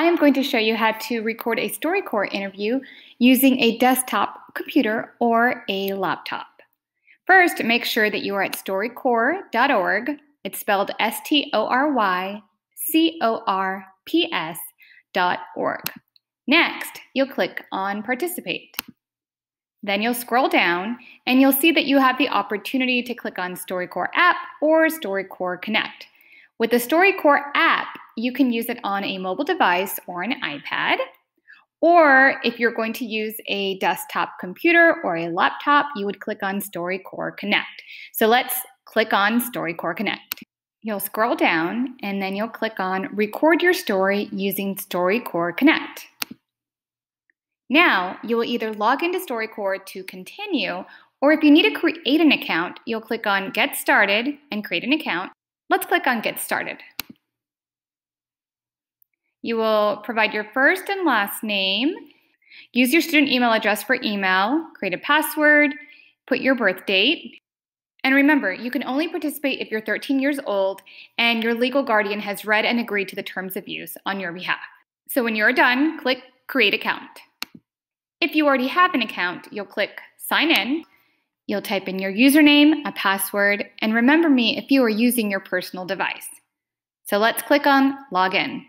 I am going to show you how to record a StoryCorps interview using a desktop computer or a laptop. First, make sure that you are at storycorps.org. It's spelled S T O R Y C O R P S dot org. Next, you'll click on Participate. Then you'll scroll down and you'll see that you have the opportunity to click on StoryCorps app or StoryCorps Connect. With the StoryCorps app, you can use it on a mobile device or an iPad. Or if you're going to use a desktop computer or a laptop, you would click on StoryCorps Connect. So let's click on StoryCorps Connect. You'll scroll down and then you'll click on Record Your Story using StoryCorps Connect. Now, you will either log into StoryCorps to continue, or if you need to create an account, you'll click on Get Started and create an account. Let's click on Get Started. You will provide your first and last name, use your student email address for email, create a password, put your birth date. And remember, you can only participate if you're 13 years old and your legal guardian has read and agreed to the terms of use on your behalf. So when you're done, click Create Account. If you already have an account, you'll click Sign In. You'll type in your username, a password, and remember me if you are using your personal device. So let's click on Login.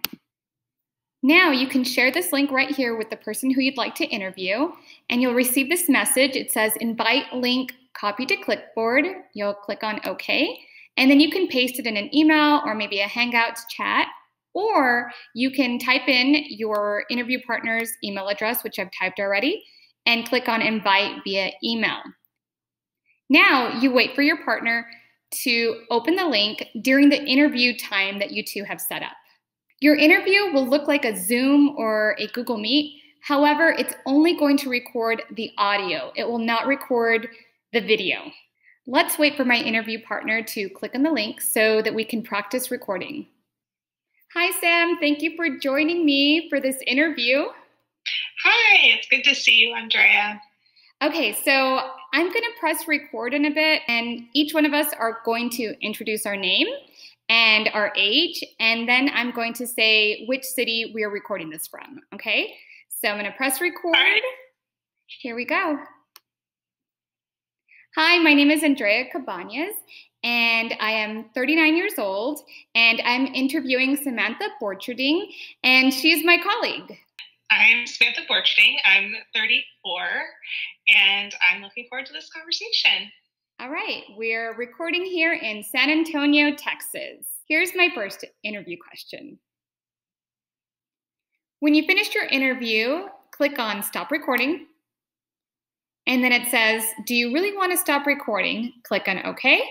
Now you can share this link right here with the person who you'd like to interview, and you'll receive this message. It says invite link copy to clipboard. You'll click on OK, and then you can paste it in an email or maybe a Hangouts chat, or you can type in your interview partner's email address, which I've typed already, and click on invite via email. Now you wait for your partner to open the link during the interview time that you two have set up. Your interview will look like a Zoom or a Google Meet. However, it's only going to record the audio. It will not record the video. Let's wait for my interview partner to click on the link so that we can practice recording. Hi, Sam. Thank you for joining me for this interview. Hi, it's good to see you, Andrea. Okay, so I'm going to press record in a bit, and each one of us are going to introduce our name and our age, and then I'm going to say which city we are recording this from. Okay, so I'm going to press record. Here we go. Hi, my name is Andrea Cabanas, and I am 39 years old, and I'm interviewing Samantha Borcherding, and she's my colleague. I'm Samantha Borcherding. I'm 34, and I'm looking forward to this conversation. All right, we're recording here in San Antonio, Texas. Here's my first interview question. When you finished your interview, click on Stop Recording. And then it says, Do you really want to stop recording? Click on OK.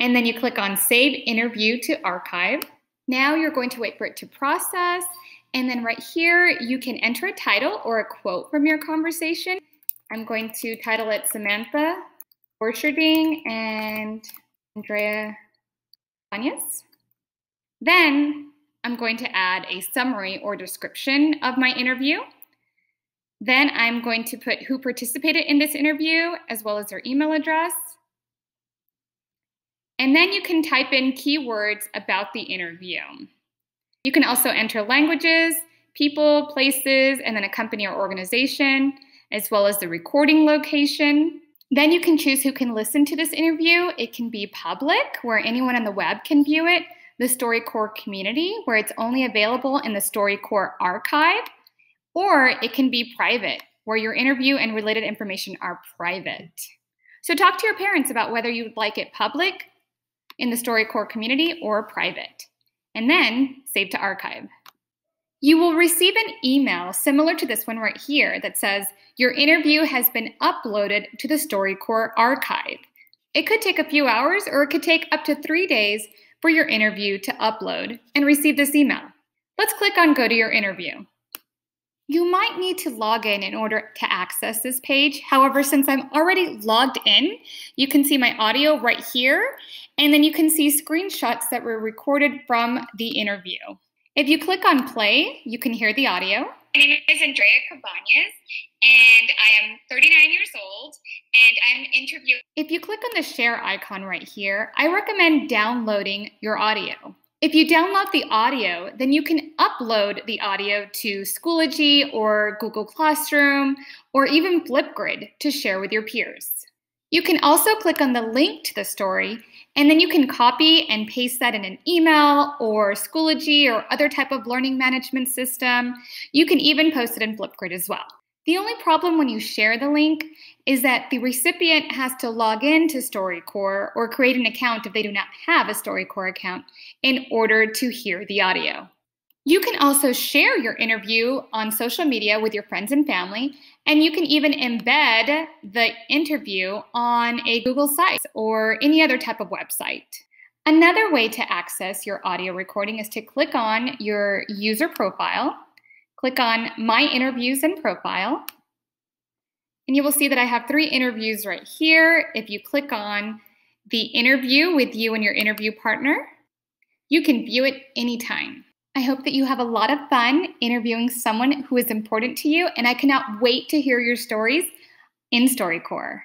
And then you click on Save Interview to Archive. Now you're going to wait for it to process and then right here, you can enter a title or a quote from your conversation. I'm going to title it Samantha Borcherding and Andrea Cabanas. Then I'm going to add a summary or description of my interview. Then I'm going to put who participated in this interview as well as their email address. And then you can type in keywords about the interview. You can also enter languages, people, places, and then a company or organization, as well as the recording location. Then you can choose who can listen to this interview. It can be public, where anyone on the web can view it, the StoryCorps community, where it's only available in the StoryCorps archive, or it can be private, where your interview and related information are private. So talk to your parents about whether you would like it public in the StoryCorps community or private and then save to archive. You will receive an email similar to this one right here that says, Your interview has been uploaded to the StoryCorps archive. It could take a few hours or it could take up to three days for your interview to upload and receive this email. Let's click on Go to Your Interview. You might need to log in in order to access this page. However, since I'm already logged in, you can see my audio right here, and then you can see screenshots that were recorded from the interview. If you click on play, you can hear the audio. My name is Andrea Cabanas, and I am 39 years old, and I'm interviewing. If you click on the share icon right here, I recommend downloading your audio. If you download the audio, then you can upload the audio to Schoology or Google Classroom or even Flipgrid to share with your peers. You can also click on the link to the story and then you can copy and paste that in an email or Schoology or other type of learning management system. You can even post it in Flipgrid as well. The only problem when you share the link is that the recipient has to log in to StoryCorps or create an account if they do not have a StoryCorps account in order to hear the audio. You can also share your interview on social media with your friends and family, and you can even embed the interview on a Google site or any other type of website. Another way to access your audio recording is to click on your user profile, click on My Interviews and Profile, and you will see that I have three interviews right here. If you click on the interview with you and your interview partner, you can view it anytime. I hope that you have a lot of fun interviewing someone who is important to you, and I cannot wait to hear your stories in StoryCorps.